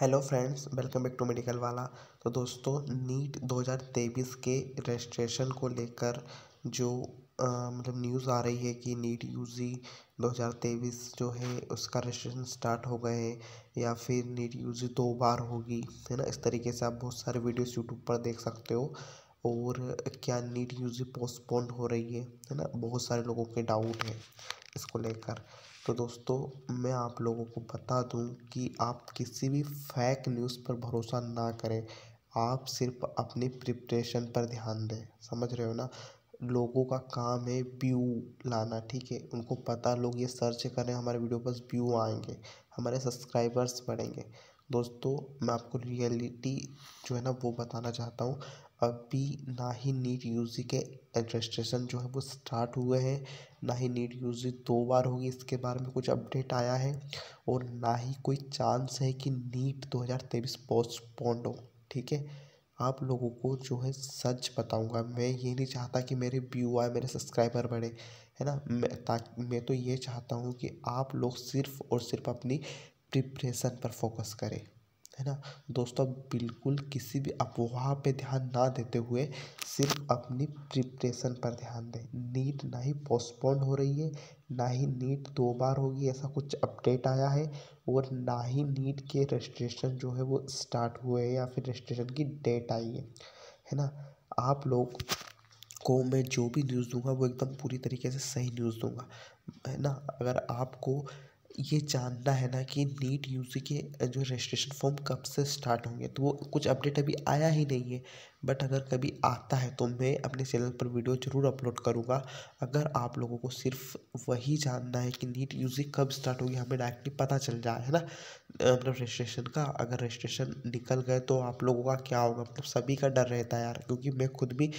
Hello friends, welcome back to medical वाला। तो दोस्तों, नीट 2023 के रजिस्ट्रेशन को लेकर जो मतलब न्यूज़ आ रही है कि नीट यूजी 2023 जो है, उसका रजिस्ट्रेशन स्टार्ट हो गए हैं या फिर नीट यूजी दो बार होगी, है ना? इस तरीके से आप बहुत सारे वीडियोस यूट्यूब पर देख सकते हो और क्या नीट यूजी पोस्टपोन हो रही है है ना? बहुत सारे लोगों के डाउट है इसको लेकर। तो दोस्तों, मैं आप लोगों को बता दूँ कि आप किसी भी फैक न्यूज़ पर भरोसा ना करें। आप सिर्फ़ अपनी प्रिपरेशन पर ध्यान दें। समझ रहे हो ना? लोगों का काम है व्यू लाना, ठीक है? उनको पता, लोग ये सर्च करें, हमारे वीडियो पर व्यू आएँगे। हमारे सब्सक्राइबर्स बढ़ेंगे। दोस्तों, मैं आपको रियलिटी जो है ना, वो बताना चाहता हूँ। अभी ना ही नीट यूजी के रजिस्ट्रेशन जो है, वो स्टार्ट हुए हैं। ना ही नीट यूजी दो बार होगी, इसके बारे में कुछ अपडेट आया है और ना ही कोई चांस है कि नीट दो हज़ार तेईस पोस्टपोन्ड हो, ठीक है? आप लोगों को जो है सच बताऊँगा, मैं ये नहीं चाहता कि मेरे व्यू आए, मेरे सब्सक्राइबर बढ़े, है ना? मैं ताकि, मैं तो ये चाहता हूँ कि आप लोग सिर्फ़ और सिर्फ़ अपनी प्रिपरेशन पर फोकस करें, है ना? दोस्तों, बिल्कुल किसी भी अफवाह पे ध्यान ना देते हुए सिर्फ़ अपनी प्रिपरेशन पर ध्यान दें। नीट ना ही पोस्टपोन हो रही है, ना ही नीट दो बार होगी, ऐसा कुछ अपडेट आया है, और ना ही नीट के रजिस्ट्रेशन जो है वो स्टार्ट हुए हैं या फिर रजिस्ट्रेशन की डेट आई है है ना? आप लोग को मैं जो भी न्यूज़ दूँगा वो एकदम पूरी तरीके से सही न्यूज़ दूँगा, है ना? अगर आपको ये जानना है ना कि नीट यूजी के जो रजिस्ट्रेशन फॉर्म कब से स्टार्ट होंगे? तो वो कुछ अपडेट अभी आया ही नहीं है। बट अगर कभी आता है तो मैं अपने चैनल पर वीडियो ज़रूर अपलोड करूँगा। अगर आप लोगों को सिर्फ़ वही जानना है कि नीट यूजी कब स्टार्ट होगी, हमें डायरेक्टली पता चल जाए है ना मतलब रजिस्ट्रेशन का, अगर रजिस्ट्रेशन निकल गए तो आप लोगों का क्या होगा? मतलब सभी का डर रहता है यार, क्योंकि मैं खुद भी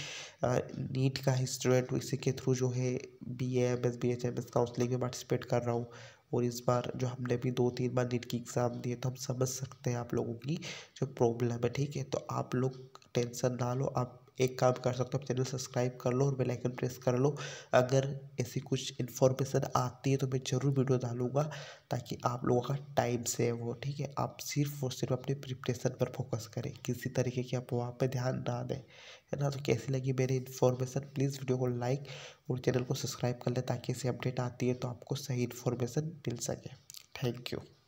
नीट का स्टूडेंट इसी के थ्रू जो है B M S B H M S counselling में पार्टिसिपेट कर रहा हूँ। और इस बार जो हमने भी दो तीन बार नीट की एग्ज़ाम दिए तो हम समझ सकते हैं आप लोगों की जो प्रॉब्लम है, ठीक है? तो आप लोग टेंशन ना लो, आप एक काम कर सकते हो आप चैनल सब्सक्राइब कर लो और बेल आइकन प्रेस कर लो। अगर ऐसी कुछ इन्फॉर्मेशन आती है तो मैं ज़रूर वीडियो डालूँगा ताकि आप लोगों का टाइम सेव हो, ठीक है? आप सिर्फ़ और सिर्फ़ अपने प्रिपरेशन पर फोकस करें, किसी तरीके की आप वहाँ पर ध्यान ना दें, है ना? तो कैसी लगी मेरी इन्फॉर्मेशन प्लीज़ वीडियो को लाइक और चैनल को सब्सक्राइब कर लें ताकि ऐसी अपडेट आती है तो आपको सही इन्फॉर्मेशन मिल सके। Thank you